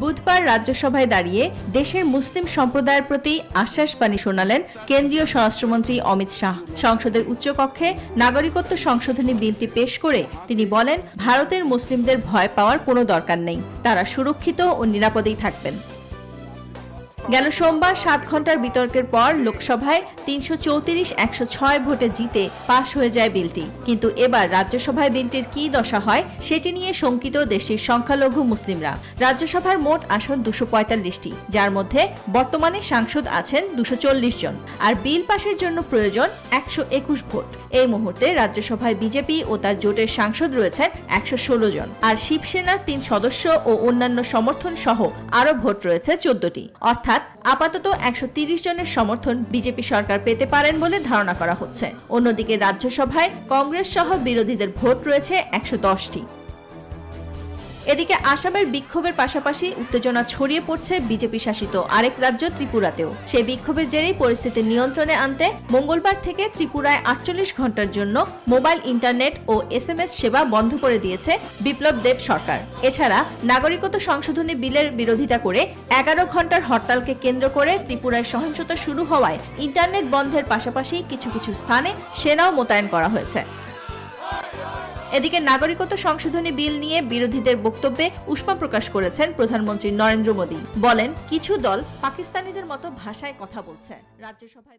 বুধবার রাজ্যসভায় দাঁড়িয়ে দেশের মুসলিম সম্প্রদায়ের প্রতি আশ্বাস বাণী শোনালেন কেন্দ্রীয় স্বরাষ্ট্রমন্ত্রী অমিত শাহ। সংসদের উচ্চকক্ষে নাগরিকত্ব সংশোধনী বিলটি পেশ করে তিনি বলেন, ভারতের মুসলিমদের ভয় পাওয়ার কোনো দরকার নেই। তারা সুরক্ষিত ও নিরাপদেই থাকবেন। গেল সোমবার সাত ঘণ্টার বিতর্কের পর লোকসভায় তিনশো চৌত্রিশ, একশো ছয় ভোটে জিতে পাশ হয়ে যায় বিলটি। কিন্তু এবার রাজ্যসভায় বিলটির কি দশা হয়, সেটি নিয়ে শঙ্কিত দেশের সংখ্যালঘু মুসলিমরা। রাজ্যসভার মোট আসন দুশো পঁয়তাল্লিশটি, যার মধ্যে বর্তমানে সাংসদ আছেন দুশো চল্লিশ জন, আর বিল পাশের জন্য প্রয়োজন একশো একুশ ভোট। এই মুহূর্তে রাজ্যসভায় বিজেপি ও তার জোটের সাংসদ রয়েছেন একশো ষোলো জন, আর শিবসেনার তিন সদস্য ও অন্যান্য সমর্থন সহ আরও ভোট রয়েছে চোদ্দটি। অর্থাৎ আপাতত একশো জনের সমর্থন বিজেপি সরকার পেতে পারেন বলে ধারণা করা হচ্ছে। অন্যদিকে রাজ্যসভায় কংগ্রেস সহ বিরোধীদের ভোট রয়েছে একশো দশটি। এদিকে আসামের বিক্ষোভের পাশাপাশি উত্তেজনা ছড়িয়ে পড়ছে বিজেপি শাসিত আরেক রাজ্য ত্রিপুরাতেও। সেই বিক্ষোভের জেরেই পরিস্থিতি নিয়ন্ত্রণে আনতে মঙ্গলবার থেকে ত্রিপুরায় আটচল্লিশ ঘণ্টার জন্য মোবাইল ইন্টারনেট ও এস সেবা বন্ধ করে দিয়েছে বিপ্লব দেব সরকার। এছাড়া নাগরিকত্ব সংশোধনী বিলের বিরোধিতা করে এগারো ঘণ্টার হরতালকে কেন্দ্র করে ত্রিপুরায় সহিংসতা শুরু হওয়ায় ইন্টারনেট বন্ধের পাশাপাশি কিছু কিছু স্থানে সেনাও মোতায়েন করা হয়েছে। এদিকে নাগরিকত্ব সংশোধনী বিল নিয়ে বিরোধীদের বক্তব্যে উষ্মা প্রকাশ করেছেন প্রধানমন্ত্রী নরেন্দ্র মোদী। বলেন, কিছু দল পাকিস্তানিদের মতো ভাষায় কথা বলছে। রাজ্যসভায়